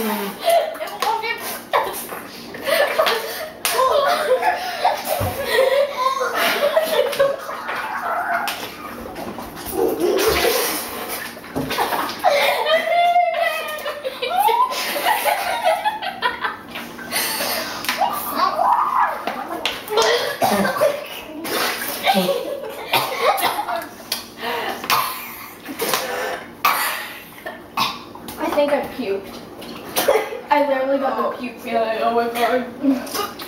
I think I puked. I literally got the puke feeling. Oh my god.